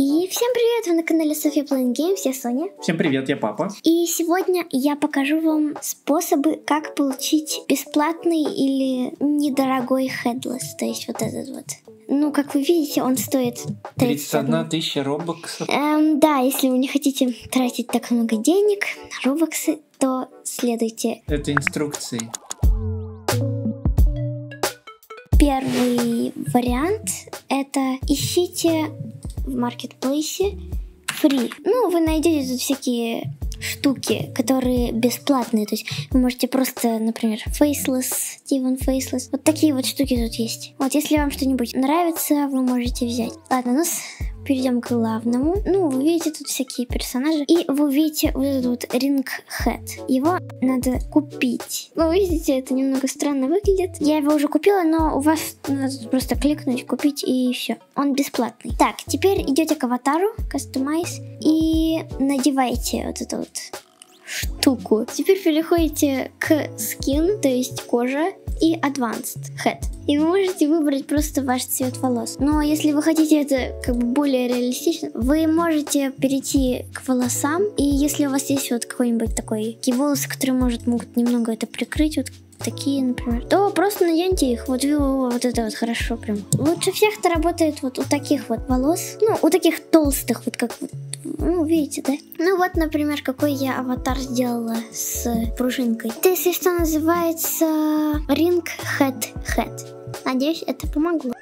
И всем привет! Вы на канале София Playing Games, я Соня. Всем привет, я папа. И сегодня я покажу вам способы, как получить бесплатный или недорогой headless, то есть вот этот вот. Ну, как вы видите, он стоит 31 тысяча робоксов. Эм, да, если вы не хотите тратить так много денег на робоксы, то следуйте Это инструкции. Первый вариант это ищите в маркетплейсе free. Ну, вы найдете тут всякие штуки, которые бесплатные. То есть вы можете просто, например, Faceless, Steven Faceless. Вот такие вот штуки тут есть. Вот если вам что-нибудь нравится, вы можете взять. Ладно, ну перейдем к главному. Ну, вы видите тут всякие персонажи. И вы увидите вот этот вот Ring Head. Его надо купить. Ну, видите, это немного странно выглядит. Я его уже купила, но у вас надо просто кликнуть, купить и все. Он бесплатный. Так, теперь идете к аватару, Customize, и надеваете вот эту вот штуку. Теперь переходите к skin, то есть кожа, и advanced head. И вы можете выбрать просто ваш цвет волос. Но если вы хотите это как бы более реалистично, вы можете перейти к волосам. И если у вас есть вот какой-нибудь такой такие волосы, которые может, могут немного это прикрыть, вот такие, например, то просто наденьте их. Вот, вот это вот хорошо прям. Лучше всех это работает вот у таких вот волос. Ну, у таких толстых, вот как вот ну, видите, да? Ну вот, например, какой я аватар сделала с пружинкой. Это, если что, называется Ring Head Head. Надеюсь, это помогло.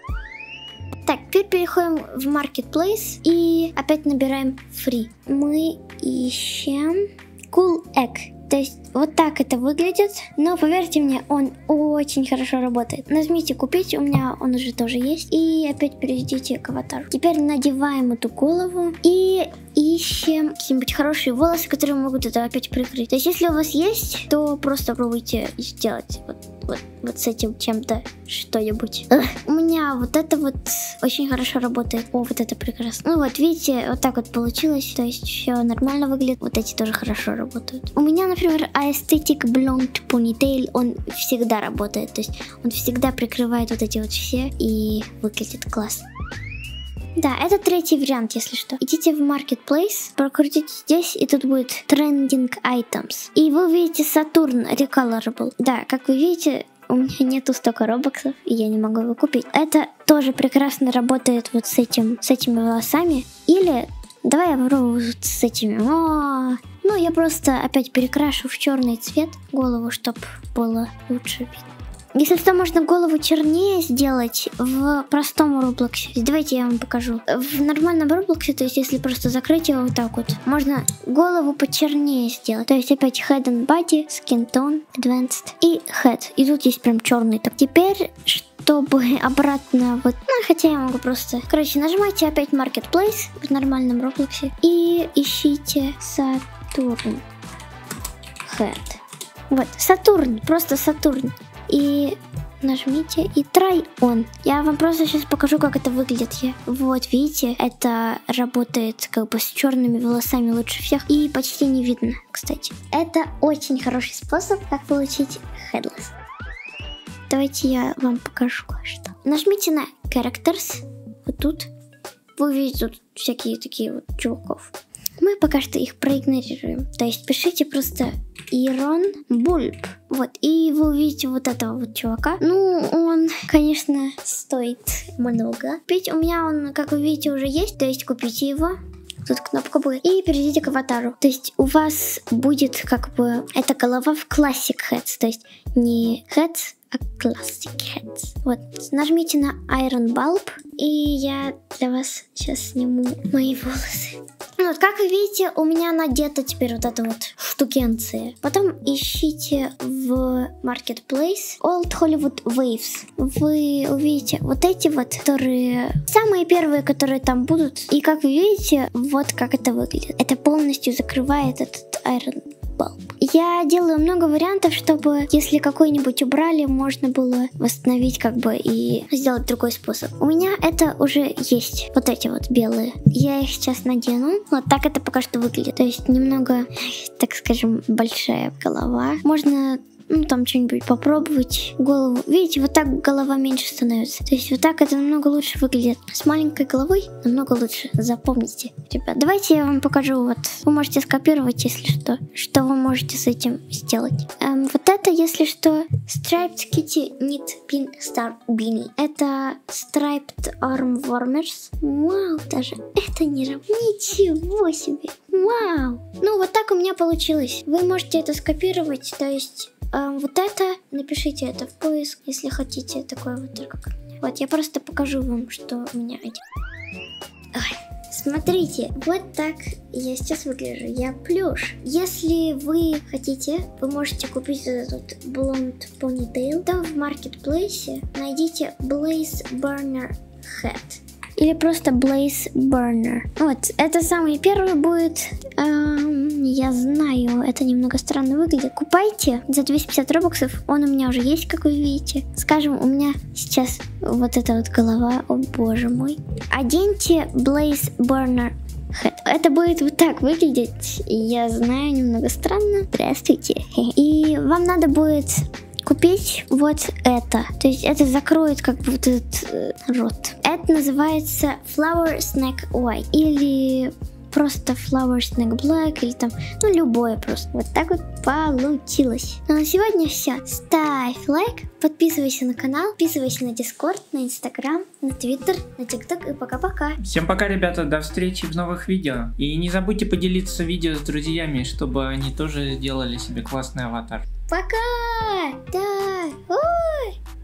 Так, теперь переходим в Marketplace и опять набираем Free. Мы ищем Cool Egg. То есть вот так это выглядит, но поверьте мне, он очень хорошо работает. Нажмите купить, у меня он уже тоже есть. И опять перейдите к аватару. Теперь надеваем эту голову и ищем какие-нибудь хорошие волосы, которые могут это опять прикрыть. То есть если у вас есть, то просто пробуйте сделать вот, вот, вот с этим чем-то что-нибудь. У меня вот это вот очень хорошо работает. О, вот это прекрасно. Ну вот, видите, вот так вот получилось. То есть все нормально выглядит. Вот эти тоже хорошо работают. У меня, например, Aesthetic Blonde Ponytail, он всегда работает. То есть он всегда прикрывает вот эти вот все и выглядит классно. Да, это третий вариант, если что. Идите в Marketplace, прокрутите здесь, и тут будет Trending Items. И вы увидите Saturn Recolorable. Да, как вы видите, у меня нету столько робоксов, и я не могу его купить. Это тоже прекрасно работает вот с этим, с этими волосами. Или давай я попробую вот с этими. О, ну, я просто опять перекрашу в черный цвет голову, чтобы было лучше видно. Если что, можно голову чернее сделать в простом Роблоксе. Давайте я вам покажу. В нормальном Роблоксе, то есть если просто закрыть его вот так вот, можно голову почернее сделать. То есть опять Head and Body, Skin Tone, Advanced и Head. И тут есть прям черный. Так теперь, чтобы обратно вот... Ну, хотя я могу просто... Короче, нажимайте опять Marketplace в нормальном Роблоксе и ищите Saturn Head. Вот, Сатурн, просто Сатурн. И нажмите и try on. Я вам просто сейчас покажу, как это выглядит. Вот, видите, это работает как бы с черными волосами лучше всех. И почти не видно, кстати. Это очень хороший способ, как получить headless. Давайте я вам покажу кое-что. Нажмите на characters. Вот тут. Вы увидите тут всякие такие вот чуваков. Мы пока что их проигнорируем. То есть пишите просто Ирон Бульб. Вот, и вы увидите вот этого вот чувака. Ну, он, конечно, стоит много. Купить у меня он, как вы видите, уже есть. То есть купите его. Тут кнопка будет. И перейдите к аватару. То есть у вас будет как бы эта голова в Classic Heads. То есть не Heads, а Classic Heads. Вот, нажмите на Iron Bulb. И я для вас сейчас сниму мои волосы. Ну, вот, как вы видите, у меня надета теперь вот эта вот штукенция. Потом ищите в Marketplace Old Hollywood Waves. Вы увидите вот эти вот, которые самые первые, которые там будут. И как вы видите, вот как это выглядит. Это полностью закрывает этот Iron Bulb. Я делаю много вариантов, чтобы, если какой-нибудь убрали, можно было восстановить как бы и сделать другой способ. У меня это уже есть. Вот эти вот белые. Я их сейчас надену. Вот так это пока что выглядит. То есть немного, так скажем, большая голова. Можно ну, там что-нибудь попробовать, голову. Видите, вот так голова меньше становится. То есть вот так это намного лучше выглядит. С маленькой головой намного лучше. Запомните, ребят. Давайте я вам покажу. Вот вы можете скопировать, если что, что вы можете с этим сделать. Эм, вот это, если что, Striped Kitty Knit Pin Star Beanie. Это Striped Arm Warmers. Вау, даже это не раб- Ничего себе. Вау. Ну, вот так у меня получилось. Вы можете это скопировать, то есть эм, вот это, напишите это в поиск, если хотите, такое вот только. Вот, я просто покажу вам, что у меня эти. Ой. Смотрите, вот так я сейчас выгляжу. Я плюш. Если вы хотите, вы можете купить этот блонд понитейл, то в маркетплейсе найдите Blaze Burner Hat. Или просто Blaze Burner. Вот, это самый первый будет. Я знаю, это немного странно выглядит. Купайте за 250 робоксов. Он у меня уже есть, как вы видите. Скажем, у меня сейчас вот эта вот голова. О боже мой. Оденьте Blaze Burner Hat. Это будет вот так выглядеть. Я знаю, немного странно. Здравствуйте. И вам надо будет купить вот это. То есть это закроет как бы вот этот э, рот. Это называется Flower Snack White. Или просто Flower Snack Black. Или там, ну, любое просто. Вот так вот получилось. Ну, на сегодня все. Ставь лайк, подписывайся на канал, подписывайся на Discord, на Instagram, на Twitter, на TikTok и пока-пока. Всем пока, ребята, до встречи в новых видео. И не забудьте поделиться видео с друзьями, чтобы они тоже сделали себе классный аватар. Пока! Да! Ой!